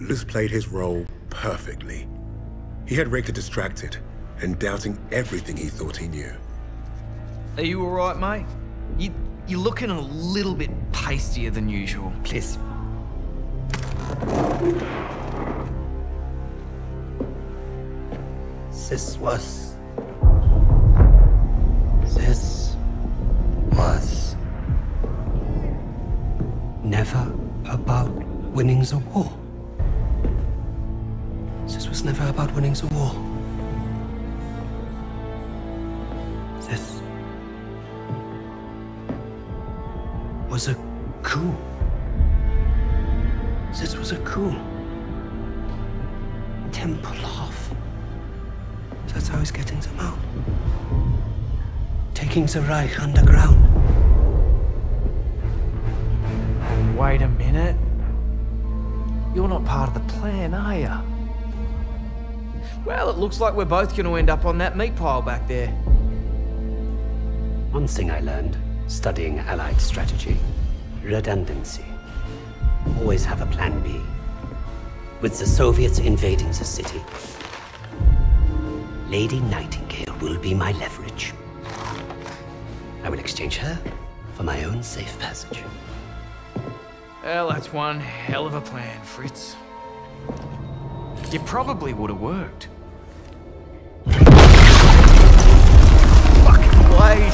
Lucas played his role perfectly. He had Richter distracted and doubting everything he thought he knew. Are you alright, mate? You, you're looking a little bit pastier than usual. Please. This was... This was... Never about winning the war. Was never about winning the war. This was a coup. This was a coup. Tempelhof. That's how he's getting them out. Taking the Reich underground. Wait a minute. You're not part of the plan, are you? Well, it looks like we're both going to end up on that meat pile back there. One thing I learned studying Allied strategy redundancy. Always have a plan B. With the Soviets invading the city, Lady Nightingale will be my leverage. I will exchange her for my own safe passage. Well, that's one hell of a plan, Fritz. It probably would have worked. Fucking blade!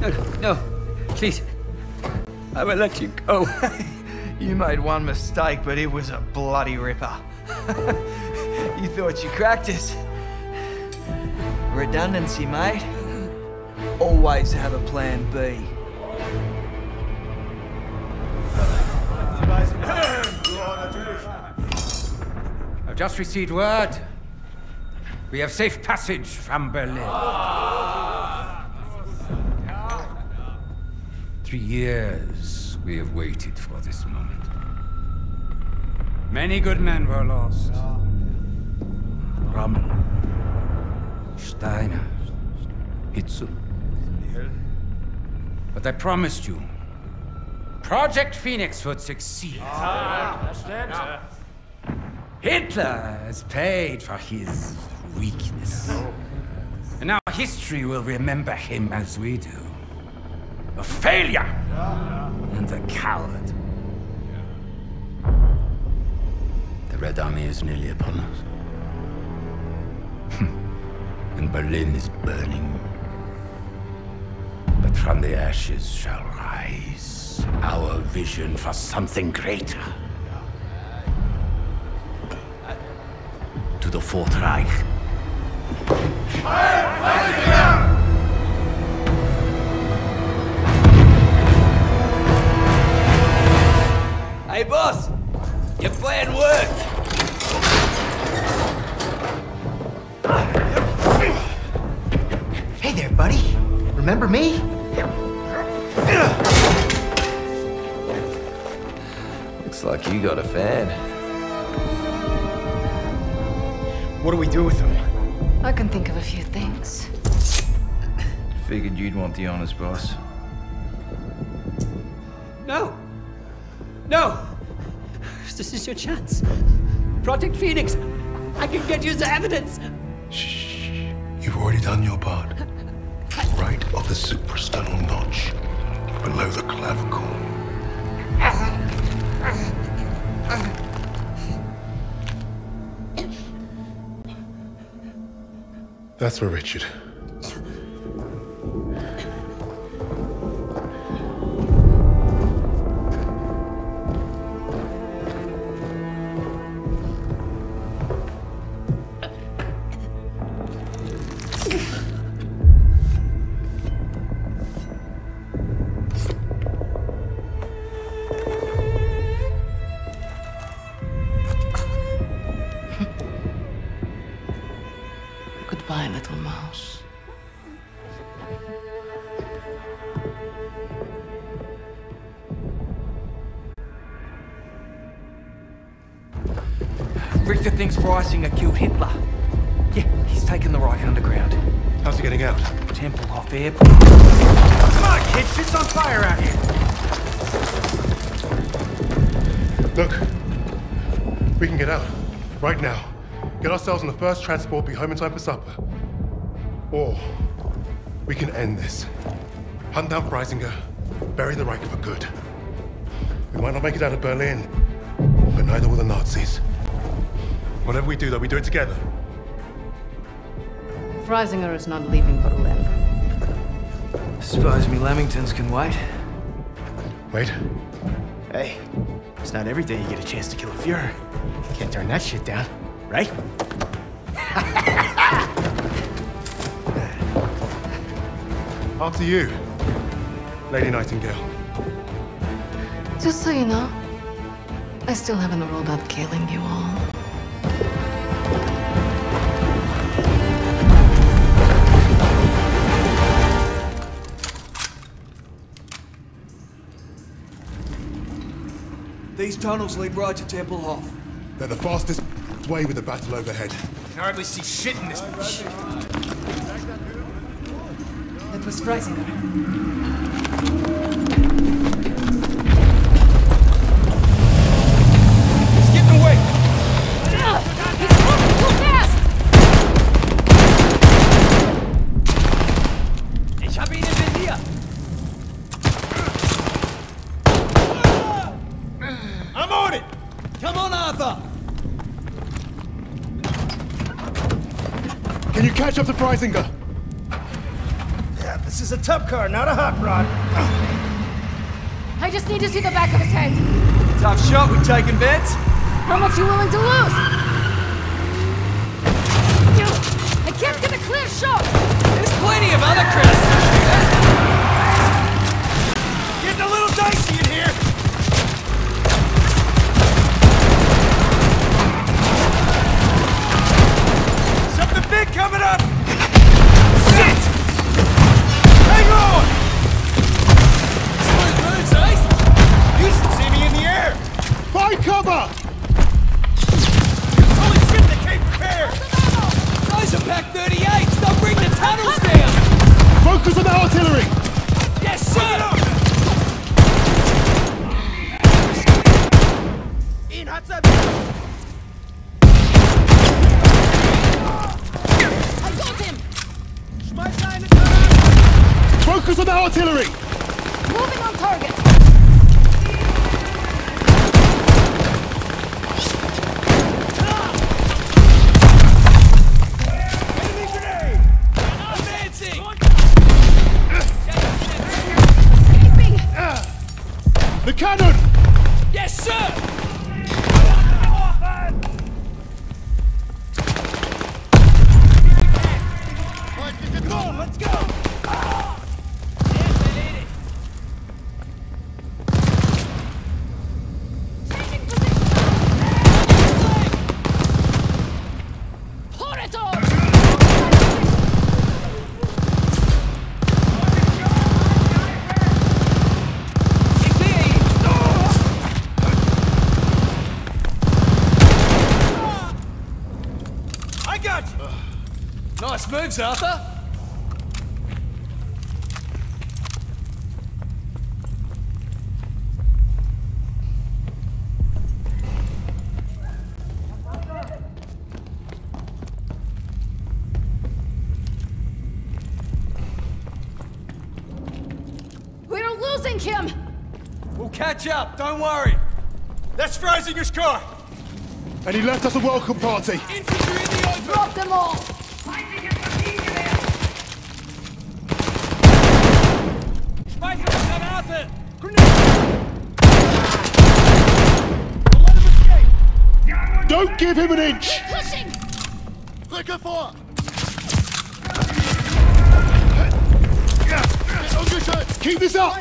No, no, please. I will let you go. You made one mistake, but it was a bloody ripper. you thought you cracked us. Redundancy, mate. Always have a plan B. I've just received word. We have safe passage from Berlin. Three years we have waited for this moment. Many good men were lost. Rommel, Steiner, Hitzel. But I promised you, Project Phoenix would succeed. Ah, Hitler has paid for his weakness. And now history will remember him as we do. A failure and a coward. The Red Army is nearly upon us. Hmm. and Berlin is burning. But from the ashes shall rise our vision for something greater. To the Fourth Reich. You got a fan. What do we do with him? I can think of a few things. Figured you'd want the honors, boss. No! No! This is your chance. Project Phoenix! I can get you the evidence! Shh. You've already done your part. Right of the suprasternal notch, below the clavicle. That's for Richard. Richter thinks Freisinger killed Hitler. Yeah, he's taken the Reich underground. How's he getting out? Tempelhof Airport. Come on, kid. Shit's on fire out here. Look, we can get out. Right now. Get ourselves on the first transport, be home in time for supper. Or we can end this. Hunt down Freisinger, bury the Reich for good. We might not make it out of Berlin, but neither will the Nazis. Whatever we do, though, we do it together. Freisinger is not leaving Berlin. Suppose me Lamingtons can wait. Wait. Hey, it's not every day you get a chance to kill a Fuhrer. Can't turn that shit down, right? After you, Lady Nightingale. Just so you know, I still haven't ruled out killing you all. These tunnels lead right to Tempelhof. They're the fastest way with the battle overhead. I Can hardly see shit in this bitch. It was Freisinger. He's getting away. He's moving too fast! Ich hab ihn im Visier. I'm on it. Come on, Arthur! Can you catch up to Freisinger? Yeah, this is a tough car, not a hot rod. I just need to see the back of his head. Tough shot, we're taking bets? How much you willing to lose? I can't get a clear shot! There's plenty of other crowds to shoot at. Getting a little dicey Focus on the artillery! Moving on target! Nice Arthur. We're losing him! We'll catch up. Don't worry. That's Freisinger's car. And he left us a welcome party. Infantry in the open. Drop them all! Give him an inch! Pushing! Rücke vor. Keep this up!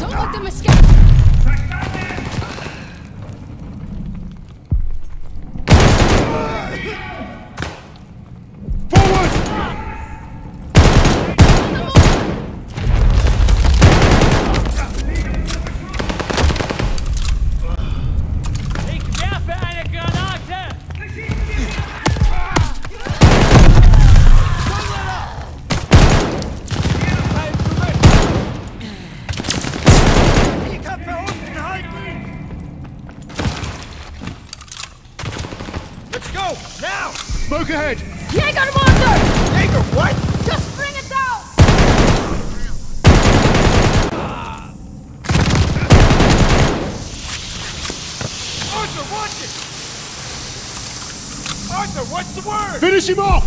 Don't let them escape! The word?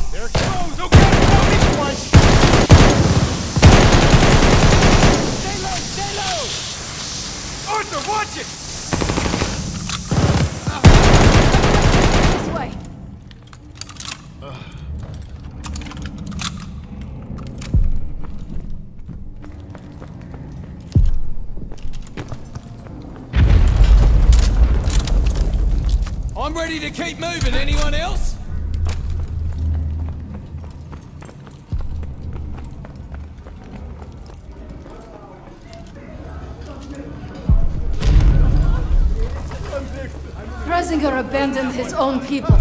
Freisinger abandoned his own people.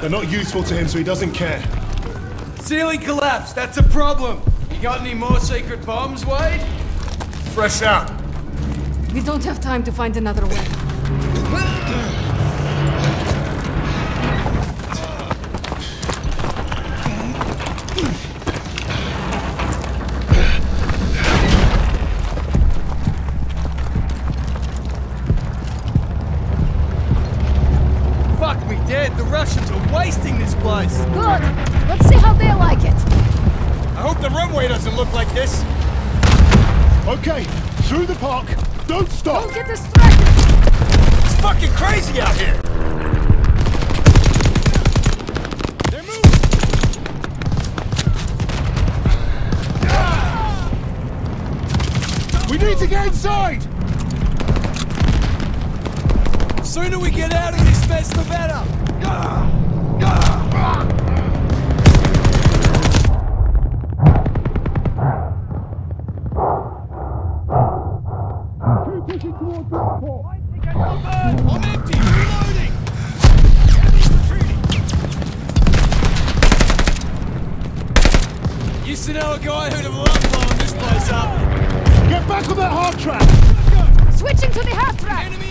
They're not useful to him, so he doesn't care. Ceiling collapsed. That's a problem. You got any more secret bombs, Wade? Fresh out. We don't have time to find another way. We need to get inside! Sooner we get out of this mess, the better. Enemy's retreating. Used to know a guy who'd have loved back on that half track! Switching to the half track. Enemy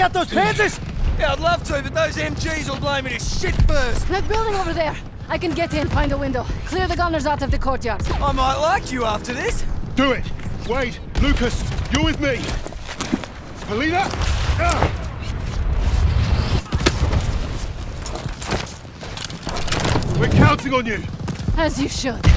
take out those Panzers? Yeah, I'd love to, but those MGs will blow me to shit first. That building over there. I can get in, find a window. Clear the gunners out of the courtyard. I might like you after this. Do it! Wade, Lucas, you're with me! Polina! Ah! We're counting on you! As you should.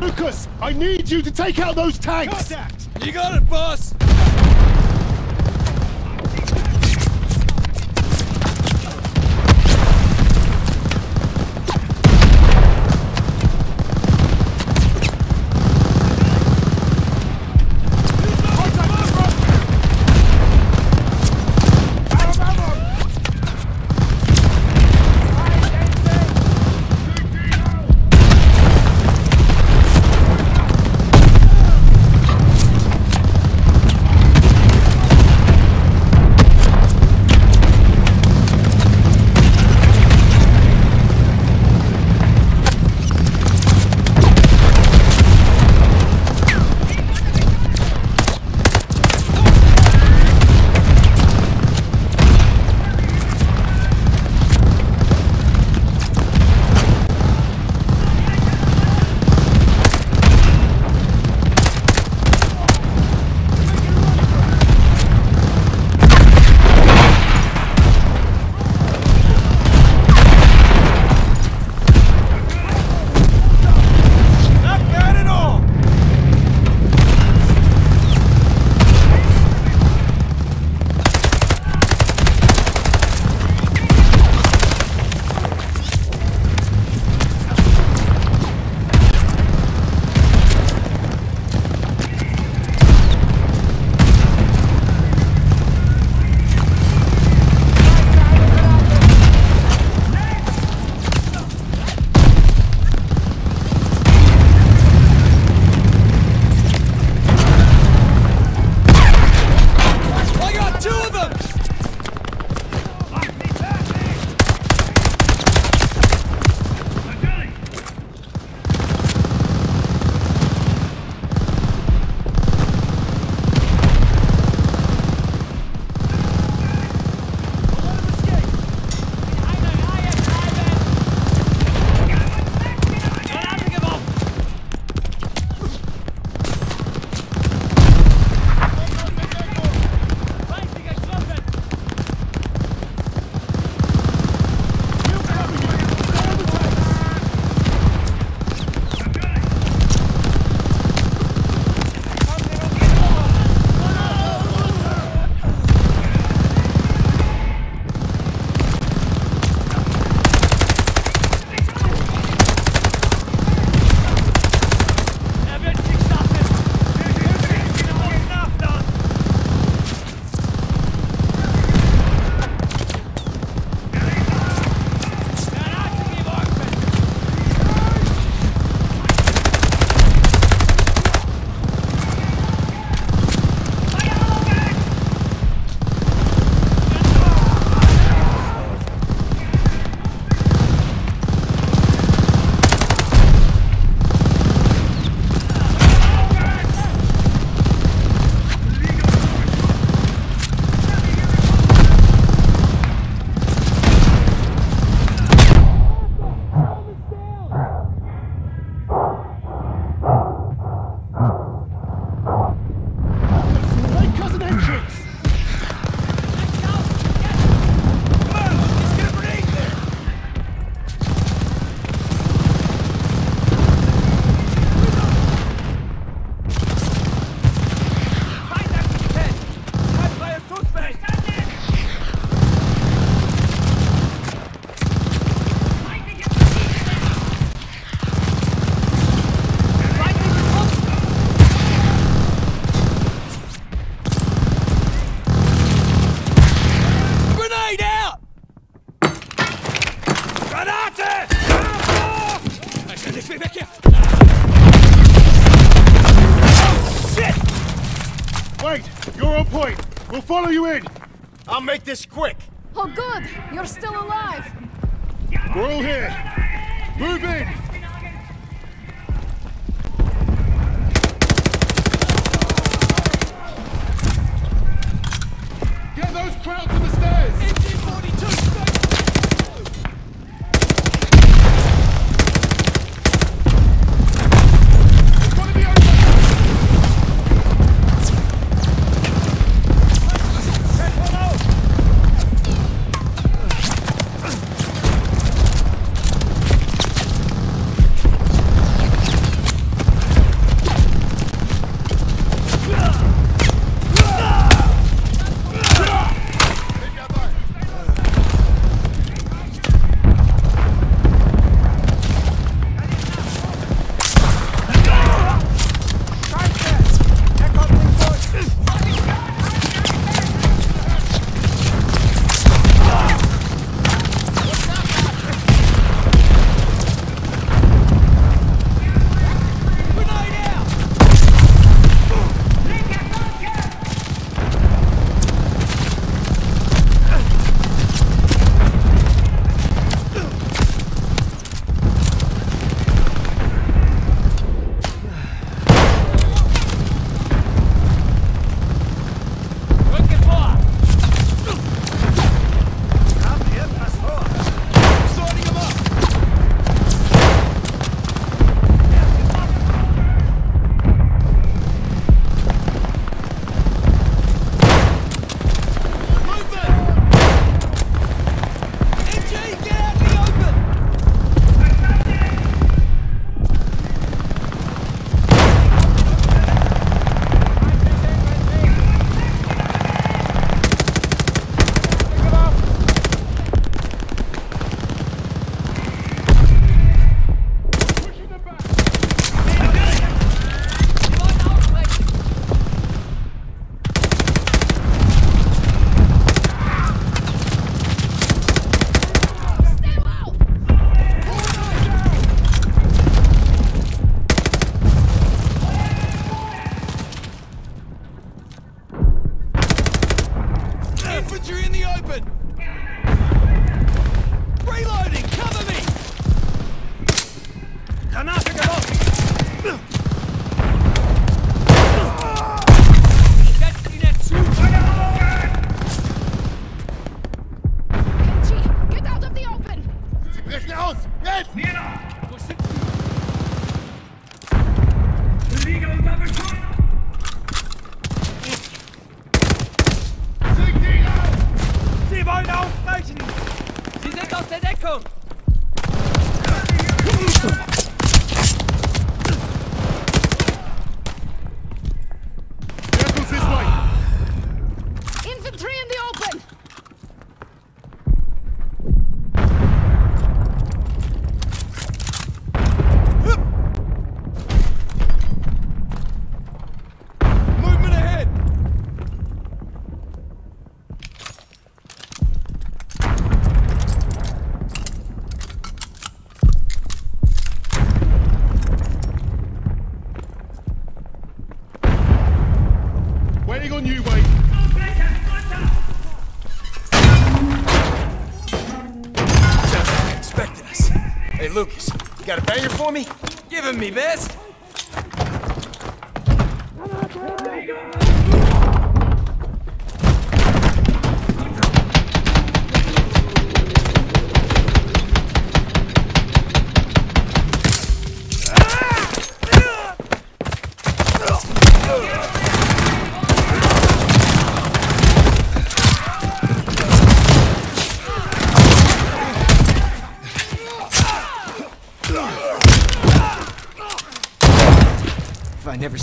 Lucas! I need you to take out those tanks! You got it, boss! Make this quick. Oh, good. You're still alive. We're all here! Move in!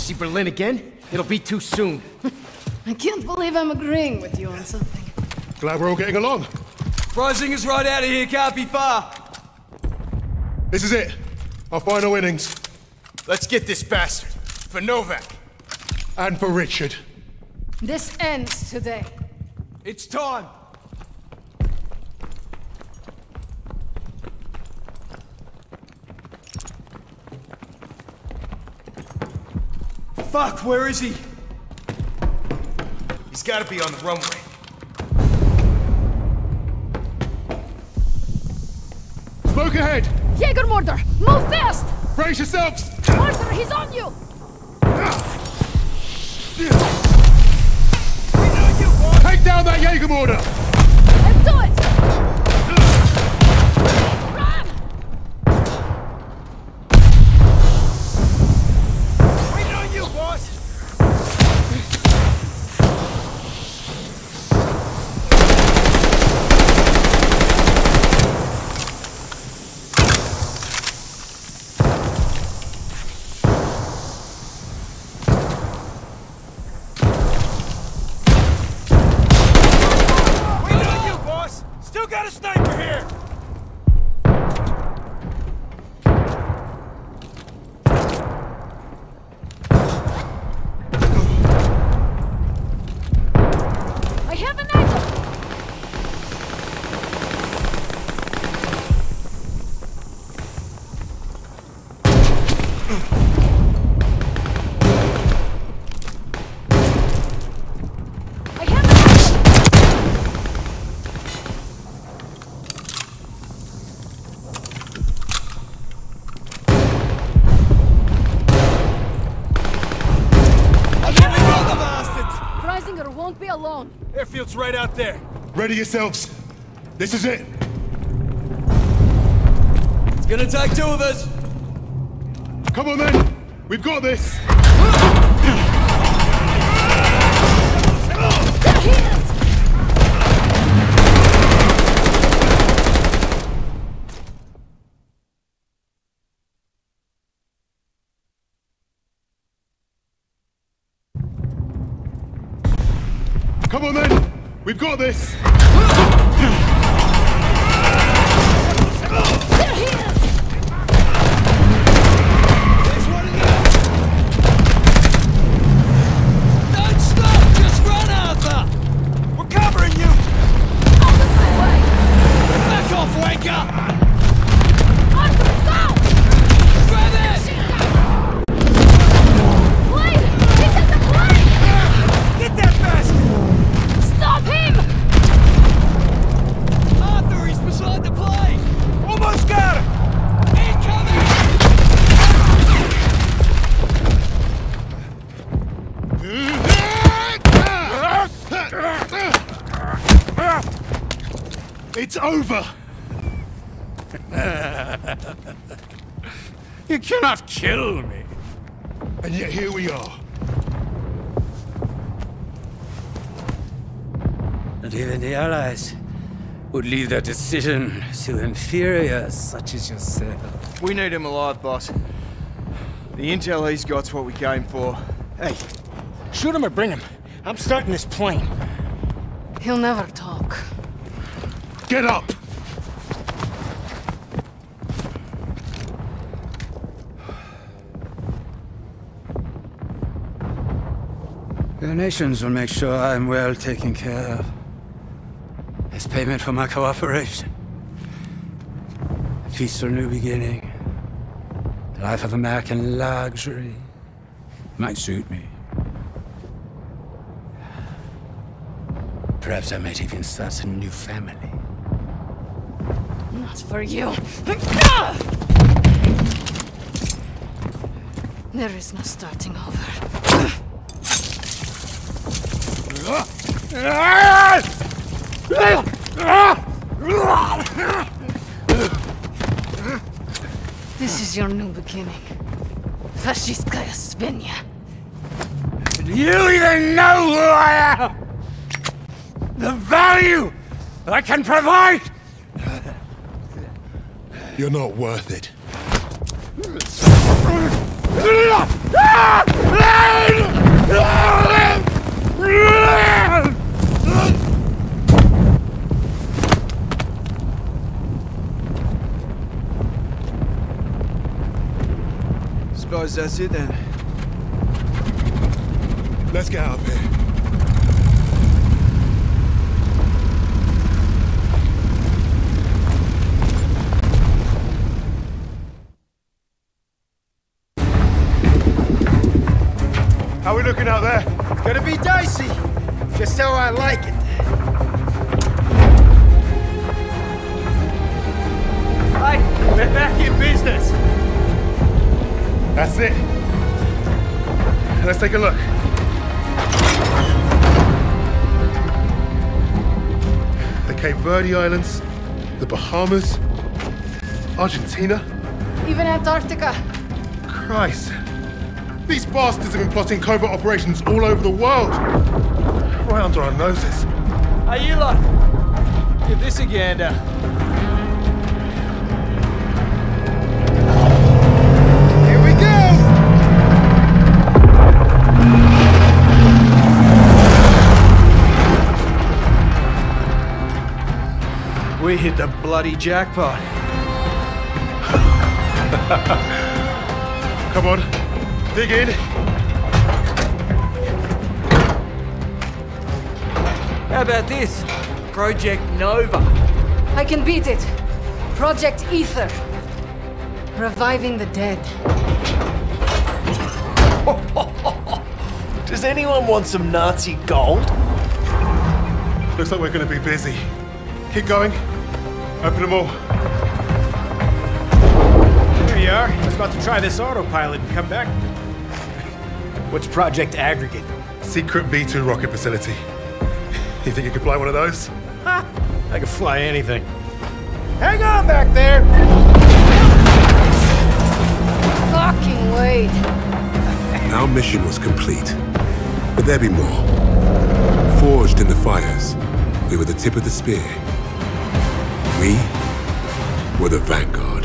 See Berlin again, it'll be too soon. I can't believe I'm agreeing with you on something. Glad we're all getting along. Rising is right out of here, can't be far. This is it. Our final innings. Let's get this bastard. For Novak. And for Richard. This ends today. It's time. Fuck, where is he? He's gotta be on the runway. Smoke ahead! Jägermorder, move fast! Brace yourselves! Mortar, he's on you! Take down that Jaeger right out there. Ready yourselves. This is it. It's gonna take two of us. Come on then. We've got this. There he is! Come on then. We've got this. It's over. You cannot kill me. And yet here we are. And even the Allies would leave their decision to inferiors such as yourself. We need him alive, boss. The intel he's got's what we came for. Hey, shoot him or bring him. I'm starting this plane. He'll never talk. Get up. Your nations will make sure I'm well taken care of. As payment for my cooperation. A peaceful new beginning. A life of American luxury. Might suit me. Perhaps I might even start a new family. Not for you. There is no starting over. This is your new beginning. Fascistkaya Svenja. Do you even know who I am? The value I can provide? You're not worth it. Suppose that's it then. Let's get out of here. How out there? Gonna be dicey. Just how I like it. Hey, we're back in business. That's it. Let's take a look. The Cape Verde Islands, the Bahamas, Argentina. Even Antarctica. Christ. These bastards have been plotting covert operations all over the world. Right under our noses. Hey, you lot. Give this a gander. Uh. Here we go! We hit the bloody jackpot. Come on, dig in. How about this? Project Nova. I can beat it. Project Aether. Reviving the dead. Does anyone want some Nazi gold? Looks like we're gonna be busy. Keep going. Open them all. There we are. I was about to try this autopilot and come back. What's Project Aggregate? Secret V2 rocket facility. You think you could fly one of those? I can fly anything. Hang on back there! Fucking wait. Our mission was complete. But there'd be more. Forged in the fires, we were the tip of the spear. We were the vanguard.